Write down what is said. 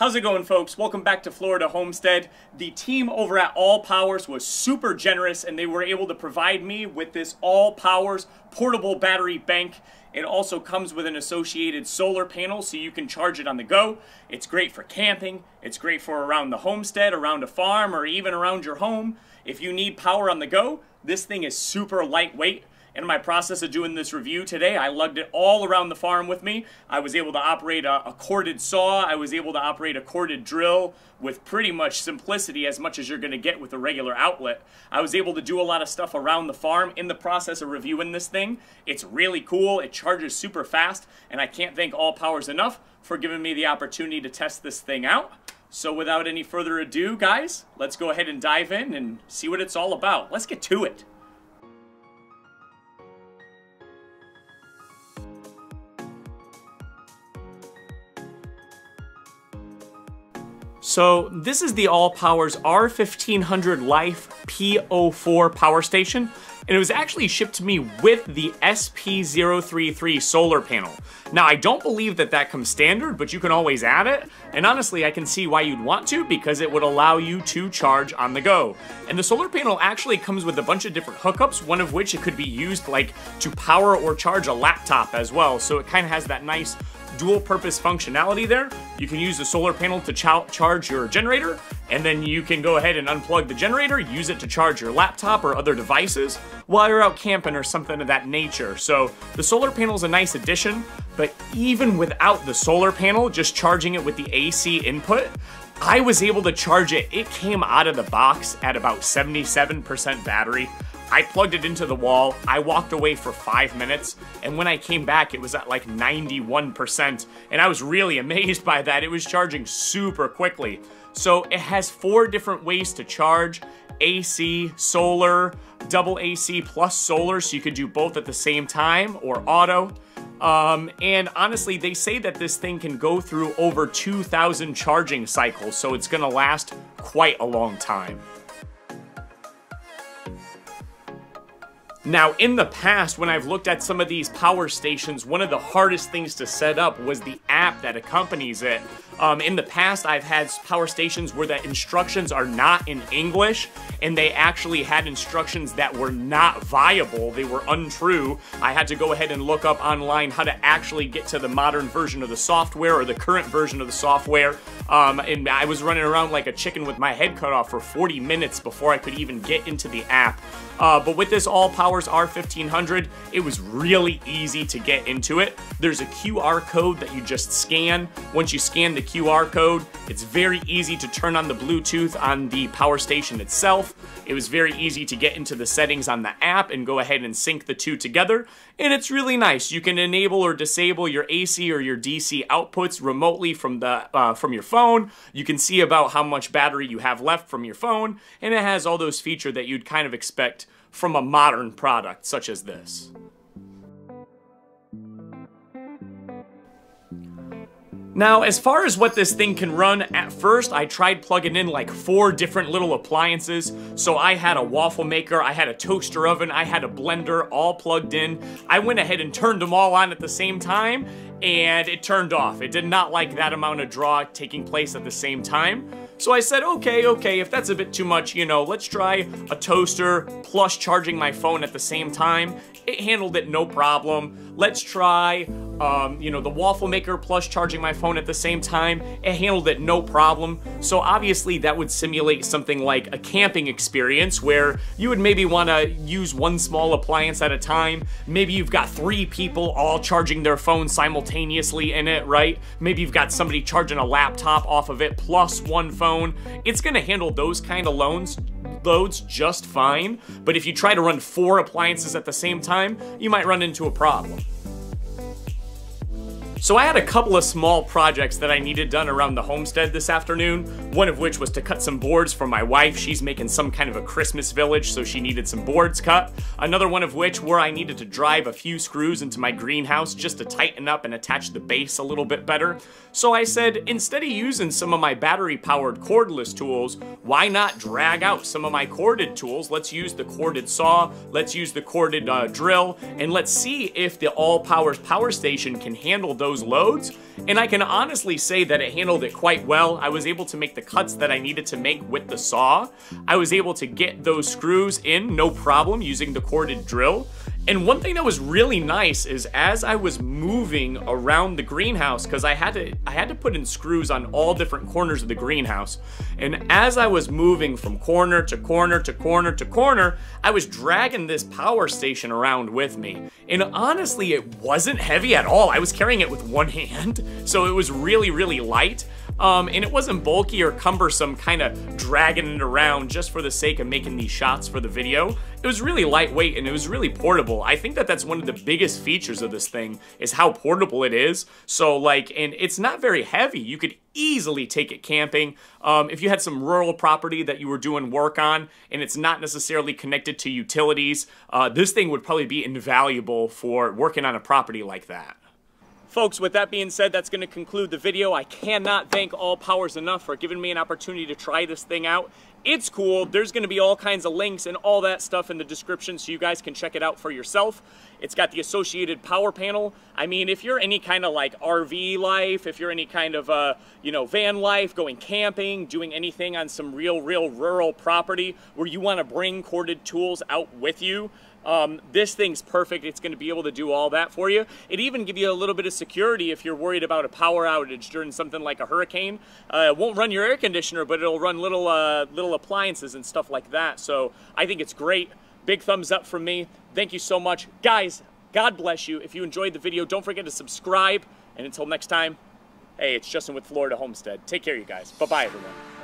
How's it going, folks? Welcome back to Florida Homestead. The team over at Allpowers was super generous and they were able to provide me with this Allpowers portable battery bank. It also comes with an associated solar panel so you can charge it on the go. It's great for camping, it's great for around the homestead, around a farm, or even around your home. If you need power on the go, this thing is super lightweight in my process of doing this review today, I lugged it all around the farm with me. I was able to operate a, a, corded saw. I was able to operate a corded drill with pretty much simplicity as much as you're going to get with a regular outlet. I was able to do a lot of stuff around the farm in the process of reviewing this thing. It's really cool. It charges super fast, and I can't thank Allpowers enough for giving me the opportunity to test this thing out. So without any further ado, guys, let's go ahead and dive in and see what it's all about. Let's get to it. So this is the Allpowers R1500 Life P04 power station, and it was actually shipped to me with the SP033 solar panel. Now I don't believe that that comes standard, but you can always add it, and honestly I can see why you'd want to because it would allow you to charge on the go. And the solar panel actually comes with a bunch of different hookups, one of which it could be used like to power or charge a laptop as well, so it kind of has that nice dual purpose functionality there. You can use the solar panel to ch charge your generator, and then you can go ahead and unplug the generator, use it to charge your laptop or other devices while you're out camping or something of that nature. So the solar panel is a nice addition, but even without the solar panel, just charging it with the AC input, I was able to charge it. It came out of the box at about 77% battery. I plugged it into the wall, I walked away for five minutes, and when I came back, it was at like 91%, and I was really amazed by that. It was charging super quickly. So it has four different ways to charge, AC, solar, double AC plus solar, so you could do both at the same time, or auto. Um, and honestly, they say that this thing can go through over 2,000 charging cycles, so it's gonna last quite a long time. Now, in the past, when I've looked at some of these power stations, one of the hardest things to set up was the app that accompanies it. Um, in the past, I've had power stations where the instructions are not in English, and they actually had instructions that were not viable. They were untrue. I had to go ahead and look up online how to actually get to the modern version of the software or the current version of the software. Um, and I was running around like a chicken with my head cut off for 40 minutes before I could even get into the app. Uh, but with this Allpowers R1500, it was really easy to get into it. There's a QR code that you just scan. Once you scan the QR code. It's very easy to turn on the Bluetooth on the power station itself. It was very easy to get into the settings on the app and go ahead and sync the two together. And it's really nice. You can enable or disable your AC or your DC outputs remotely from the uh, from your phone. You can see about how much battery you have left from your phone, and it has all those features that you'd kind of expect from a modern product such as this. Now, as far as what this thing can run, at first I tried plugging in like four different little appliances. So I had a waffle maker, I had a toaster oven, I had a blender all plugged in. I went ahead and turned them all on at the same time and it turned off. It did not like that amount of draw taking place at the same time. So I said, okay, okay, if that's a bit too much, you know, let's try a toaster plus charging my phone at the same time. It handled it no problem. Let's try um, you know, the waffle maker plus charging my phone at the same time. It handled it no problem. So obviously that would simulate something like a camping experience where you would maybe want to use one small appliance at a time. Maybe you've got three people all charging their phone simultaneously in it, right? Maybe you've got somebody charging a laptop off of it plus one phone. It's going to handle those kind of loans loads just fine, but if you try to run four appliances at the same time, you might run into a problem. So I had a couple of small projects that I needed done around the homestead this afternoon, one of which was to cut some boards for my wife. She's making some kind of a Christmas village, so she needed some boards cut. Another one of which where I needed to drive a few screws into my greenhouse just to tighten up and attach the base a little bit better. So I said, instead of using some of my battery-powered cordless tools, why not drag out some of my corded tools? Let's use the corded saw, let's use the corded uh, drill, and let's see if the Allpowers power station can handle those those loads, and I can honestly say that it handled it quite well. I was able to make the cuts that I needed to make with the saw. I was able to get those screws in no problem using the corded drill. And one thing that was really nice is as I was moving around the greenhouse, because I had to I had to put in screws on all different corners of the greenhouse. And as I was moving from corner to corner to corner to corner, I was dragging this power station around with me. And honestly, it wasn't heavy at all. I was carrying it with one hand, so it was really, really light. Um, and it wasn't bulky or cumbersome, kind of dragging it around just for the sake of making these shots for the video. It was really lightweight and it was really portable. I think that that's one of the biggest features of this thing is how portable it is. So like, and it's not very heavy. You could easily take it camping. Um, if you had some rural property that you were doing work on and it's not necessarily connected to utilities, uh, this thing would probably be invaluable for working on a property like that. Folks, with that being said, that's going to conclude the video. I cannot thank Allpowers enough for giving me an opportunity to try this thing out. It's cool. There's going to be all kinds of links and all that stuff in the description so you guys can check it out for yourself. It's got the associated power panel. I mean, if you're any kind of like RV life, if you're any kind of, uh, you know, van life, going camping, doing anything on some real, real rural property where you want to bring corded tools out with you, um, this thing's perfect. It's going to be able to do all that for you. It even give you a little bit of security if you're worried about a power outage during something like a hurricane. Uh, it won't run your air conditioner, but it'll run little uh, little appliances and stuff like that. So I think it's great. Big thumbs up from me. Thank you so much, guys. God bless you. If you enjoyed the video, don't forget to subscribe. And until next time, hey, it's Justin with Florida Homestead. Take care, you guys. Bye bye, everyone.